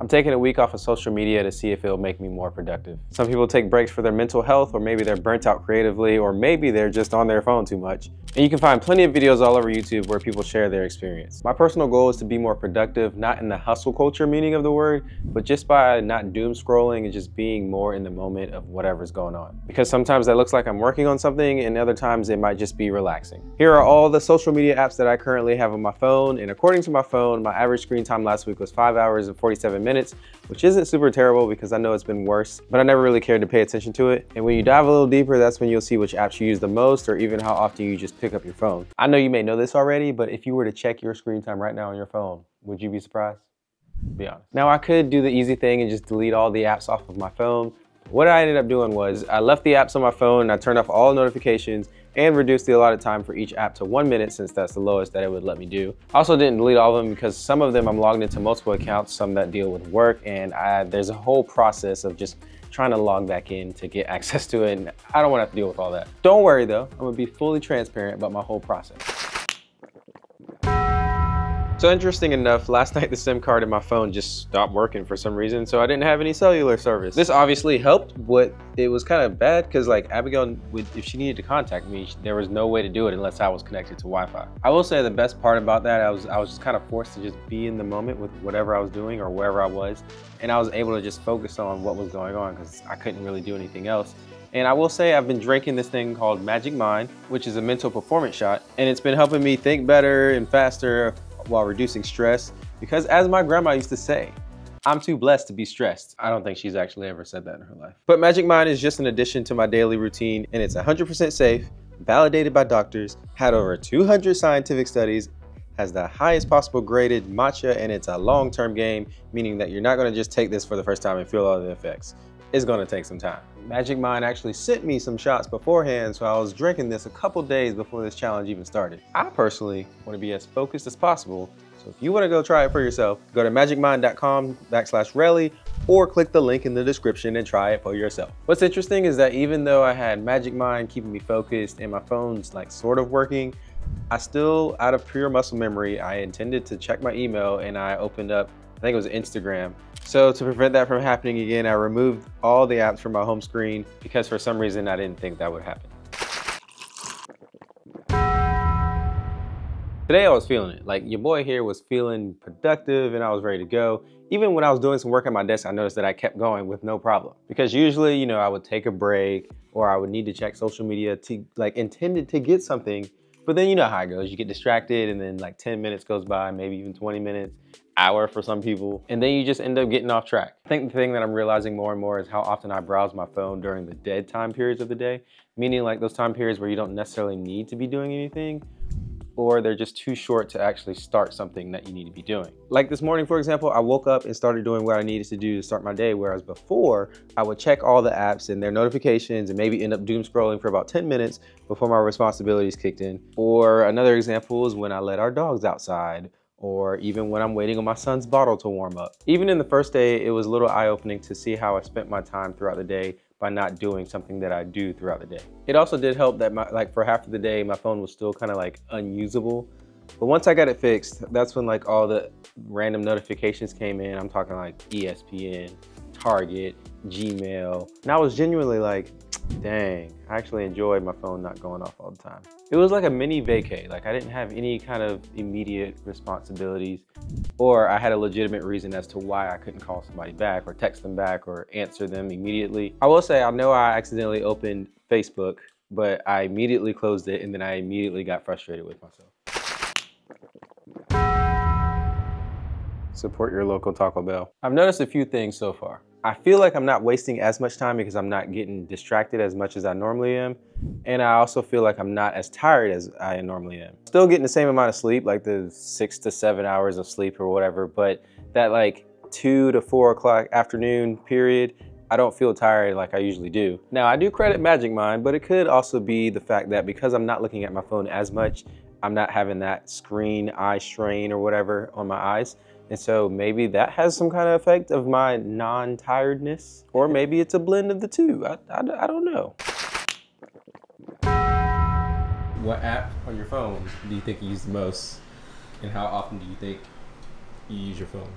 I'm taking a week off of social media to see if it'll make me more productive. Some people take breaks for their mental health, or maybe they're burnt out creatively, or maybe they're just on their phone too much. And you can find plenty of videos all over YouTube where people share their experience. My personal goal is to be more productive, not in the hustle culture meaning of the word, but just by not doom scrolling and just being more in the moment of whatever's going on. Because sometimes that looks like I'm working on something, and other times it might just be relaxing. Here are all the social media apps that I currently have on my phone, and according to my phone, my average screen time last week was 5 hours and 47 minutes, which isn't super terrible because I know it's been worse, but I never really cared to pay attention to it. And when you dive a little deeper, that's when you'll see which apps you use the most or even how often you just pick up your phone. I know you may know this already, but if you were to check your screen time right now on your phone, would you be surprised? Be honest. Now I could do the easy thing and just delete all the apps off of my phone. What I ended up doing was I left the apps on my phone, and I turned off all notifications, and reduced the allotted time for each app to one minute since that's the lowest that it would let me do. I Also didn't delete all of them because some of them I'm logged into multiple accounts, some that deal with work, and I, there's a whole process of just trying to log back in to get access to it, and I don't want to have to deal with all that. Don't worry though, I'm gonna be fully transparent about my whole process. So interesting enough, last night the SIM card in my phone just stopped working for some reason, so I didn't have any cellular service. This obviously helped, but it was kind of bad because like Abigail, would, if she needed to contact me, there was no way to do it unless I was connected to Wi-Fi. I will say the best part about that, I was I was just kind of forced to just be in the moment with whatever I was doing or wherever I was, and I was able to just focus on what was going on because I couldn't really do anything else. And I will say I've been drinking this thing called Magic Mind, which is a mental performance shot, and it's been helping me think better and faster while reducing stress because as my grandma used to say, I'm too blessed to be stressed. I don't think she's actually ever said that in her life. But Magic Mind is just an addition to my daily routine and it's 100% safe, validated by doctors, had over 200 scientific studies, has the highest possible graded matcha and it's a long-term game, meaning that you're not gonna just take this for the first time and feel all the effects. It's gonna take some time. Magic Mind actually sent me some shots beforehand, so I was drinking this a couple days before this challenge even started. I personally want to be as focused as possible, so if you want to go try it for yourself, go to magicmind.com backslash Relly or click the link in the description and try it for yourself. What's interesting is that even though I had Magic Mind keeping me focused and my phone's like sort of working, I still, out of pure muscle memory, I intended to check my email and I opened up, I think it was Instagram, so to prevent that from happening again, I removed all the apps from my home screen because for some reason I didn't think that would happen. Today I was feeling it. Like your boy here was feeling productive and I was ready to go. Even when I was doing some work at my desk, I noticed that I kept going with no problem. Because usually, you know, I would take a break or I would need to check social media to like intended to get something. But then you know how it goes. You get distracted and then like 10 minutes goes by, maybe even 20 minutes hour for some people, and then you just end up getting off track. I think the thing that I'm realizing more and more is how often I browse my phone during the dead time periods of the day, meaning like those time periods where you don't necessarily need to be doing anything, or they're just too short to actually start something that you need to be doing. Like this morning, for example, I woke up and started doing what I needed to do to start my day, whereas before, I would check all the apps and their notifications and maybe end up doom scrolling for about 10 minutes before my responsibilities kicked in. Or another example is when I let our dogs outside or even when I'm waiting on my son's bottle to warm up. Even in the first day, it was a little eye-opening to see how I spent my time throughout the day by not doing something that I do throughout the day. It also did help that my, like for half of the day, my phone was still kind of like unusable. But once I got it fixed, that's when like all the random notifications came in. I'm talking like ESPN, Target, Gmail. And I was genuinely like, dang, I actually enjoyed my phone not going off all the time. It was like a mini vacay. Like I didn't have any kind of immediate responsibilities or I had a legitimate reason as to why I couldn't call somebody back or text them back or answer them immediately. I will say, I know I accidentally opened Facebook, but I immediately closed it and then I immediately got frustrated with myself. Support your local Taco Bell. I've noticed a few things so far. I feel like I'm not wasting as much time because I'm not getting distracted as much as I normally am. And I also feel like I'm not as tired as I normally am. Still getting the same amount of sleep, like the six to seven hours of sleep or whatever, but that like two to four o'clock afternoon period, I don't feel tired like I usually do. Now I do credit Magic Mind, but it could also be the fact that because I'm not looking at my phone as much, I'm not having that screen eye strain or whatever on my eyes. And so maybe that has some kind of effect of my non-tiredness, or maybe it's a blend of the two. I, I, I don't know. What app on your phone do you think you use the most? And how often do you think you use your phone?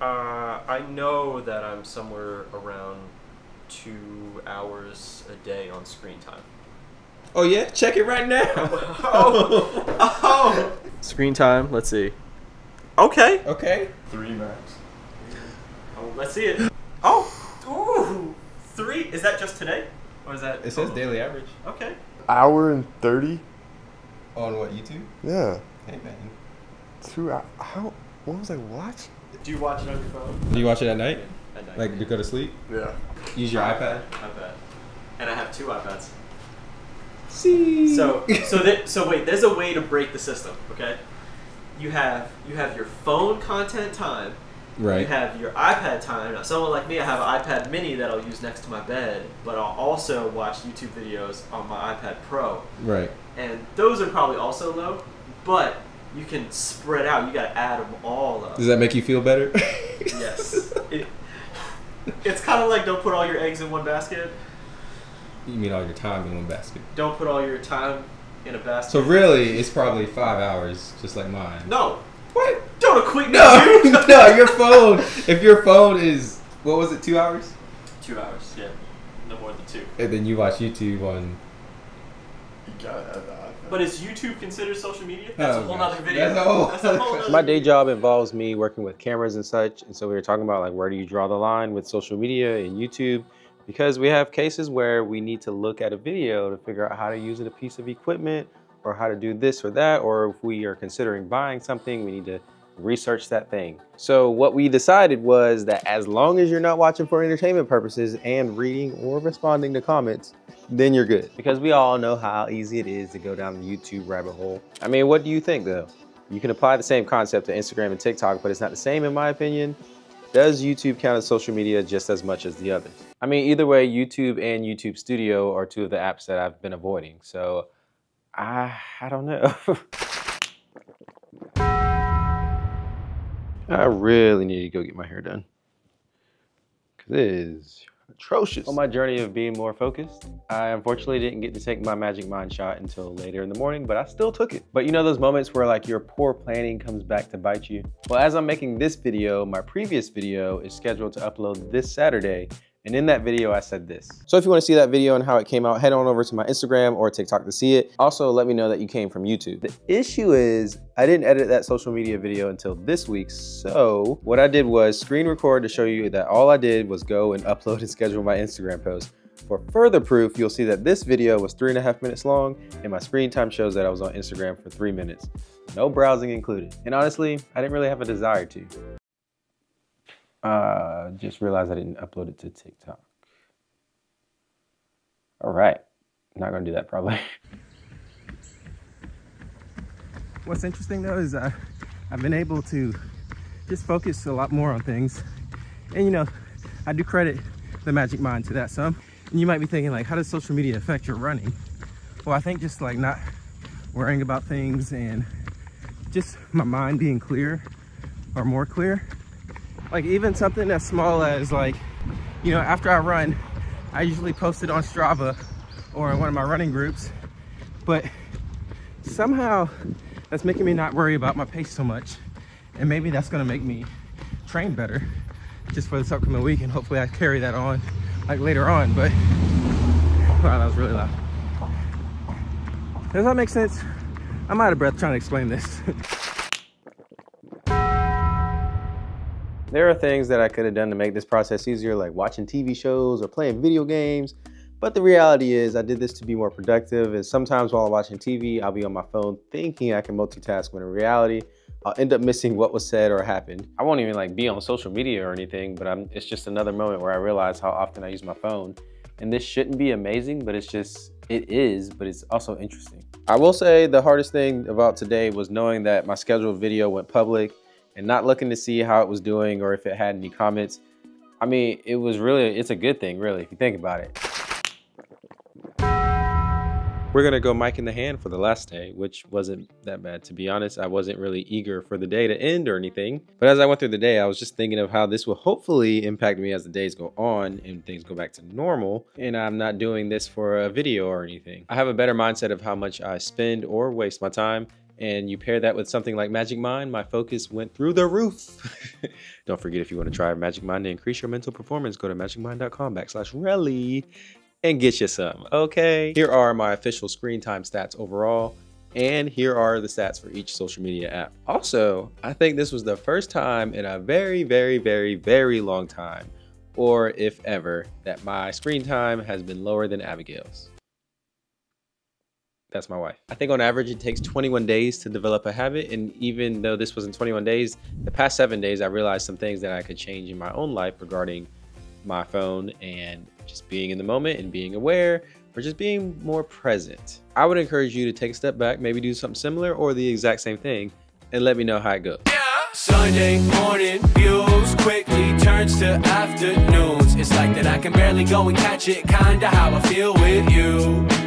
Uh, I know that I'm somewhere around two hours a day on screen time. Oh yeah, check it right now. oh, oh. Screen time. Let's see. Okay. Okay. Three max. Oh, let's see it. Oh, ooh, three. Is that just today, or is that? It says oh, daily average. Okay. Hour and thirty. On what YouTube? Yeah. Hey man. Two. hou- How? What was I watching? Do you watch it on your phone? Do you watch it at night? At night. Like to go to sleep? Yeah. Use your iPad. iPad. And I have two iPads. See. So so that so wait, there's a way to break the system, okay? You have you have your phone content time. Right. You have your iPad time. Now, someone like me, I have an iPad Mini that I'll use next to my bed, but I'll also watch YouTube videos on my iPad Pro, Right. and those are probably also low. But you can spread out. You got to add them all up. Does that make you feel better? Yes. It, it's kind of like don't put all your eggs in one basket. You mean all your time in one basket. Don't put all your time in a basket. So really, it's probably five hours, just like mine. no, What? don't equate me No, no, your phone. If your phone is what was it, two hours, Two hours, yeah. No more than two. and then you watch YouTube on. You gotta have that. But is YouTube considered social media? That's Oh, a whole gosh. nother video. That's a whole That's a whole other- My day job involves me working with cameras and such, and so we were talking about like where do you draw the line with social media and YouTube, because we have cases where we need to look at a video to figure out how to use a piece of equipment or how to do this or that, or if we are considering buying something, we need to research that thing. So what we decided was that as long as you're not watching for entertainment purposes and reading or responding to comments, then you're good. Because we all know how easy it is to go down the YouTube rabbit hole. I mean, what do you think though? You can apply the same concept to Instagram and TikTok, but it's not the same in my opinion. Does YouTube count as social media just as much as the others? I mean, either way, YouTube and YouTube Studio are two of the apps that I've been avoiding. So I, I don't know. I really need to go get my hair done. Cause it is atrocious. On my journey of being more focused, I unfortunately didn't get to take my magic mind shot until later in the morning, but I still took it. But you know those moments where like your poor planning comes back to bite you? Well, as I'm making this video, my previous video is scheduled to upload this Saturday, and in that video, I said this. So if you wanna see that video and how it came out, head on over to my Instagram or TikTok to see it. Also, let me know that you came from YouTube. The issue is I didn't edit that social media video until this week. So what I did was screen record to show you that all I did was go and upload and schedule my Instagram post. For further proof, you'll see that this video was three and a half minutes long and my screen time shows that I was on Instagram for three minutes. No browsing included. And honestly, I didn't really have a desire to. Uh, just realized I didn't upload it to TikTok. All right, not gonna do that probably. What's interesting though is uh, I've been able to just focus a lot more on things. And you know, I do credit the Magic Mind to that some. And you might be thinking like, how does social media affect your running? Well, I think just like not worrying about things and just my mind being clear or more clear. Like even something as small as like, you know, after I run, I usually post it on Strava or in one of my running groups. But somehow that's making me not worry about my pace so much. And maybe that's gonna make me train better just for this upcoming week. And hopefully I carry that on like later on. But wow, that was really loud. Does that make sense? I'm out of breath trying to explain this. There are things that I could have done to make this process easier, like watching TV shows or playing video games. But the reality is I did this to be more productive. And sometimes while I'm watching TV, I'll be on my phone thinking I can multitask when in reality, I'll end up missing what was said or happened. I won't even like be on social media or anything, but I'm, it's just another moment where I realize how often I use my phone. And this shouldn't be amazing, but it's just, it is, but it's also interesting. I will say the hardest thing about today was knowing that my scheduled video went public and not looking to see how it was doing or if it had any comments. I mean, it was really, it's a good thing, really, if you think about it. We're gonna go mic in the hand for the last day, which wasn't that bad to be honest. I wasn't really eager for the day to end or anything. But as I went through the day, I was just thinking of how this will hopefully impact me as the days go on and things go back to normal. And I'm not doing this for a video or anything. I have a better mindset of how much I spend or waste my time and you pair that with something like Magic Mind, my focus went through the roof. Don't forget if you want to try Magic Mind to increase your mental performance, go to magicmind.com backslash relly and get you some, okay? Here are my official screen time stats overall, and here are the stats for each social media app. Also, I think this was the first time in a very, very, very, very long time, or if ever, that my screen time has been lower than Abigail's. That's my wife. I think on average it takes 21 days to develop a habit. And even though this wasn't 21 days, the past seven days I realized some things that I could change in my own life regarding my phone and just being in the moment and being aware or just being more present. I would encourage you to take a step back, maybe do something similar or the exact same thing and let me know how it goes. Sunday morning views quickly turns to afternoons. It's like that I can barely go and catch it, kinda how I feel with you.